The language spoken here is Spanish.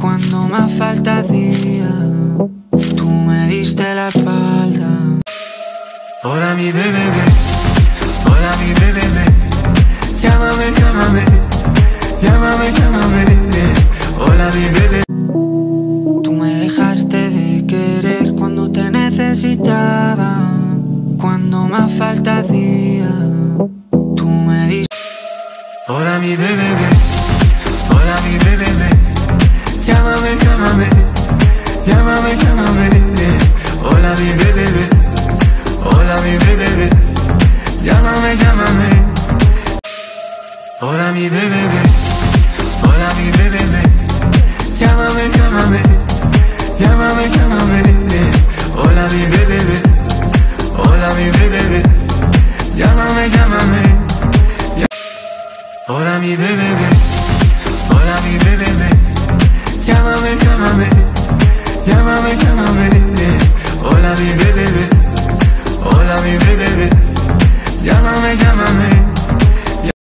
Cuando más falta hacía, tú me diste la espalda. Hola mi bebé, hola mi bebé, llámame, llámame, llámame, llámame, hola mi bebé. Tú me dejaste de querer cuando te necesitaba, cuando más falta hacía, tú me diste. Hola mi bebé, Ahora mi bebé, ahora mi bebé, llámame, llámame, llámame, llámame. Hola mi bebé, hola mi bebé, llámame, llámame. Hola mi bebé, hola mi bebé, llámame, llámame, llámame, llámame. Hola mi bebé, hola mi bebé.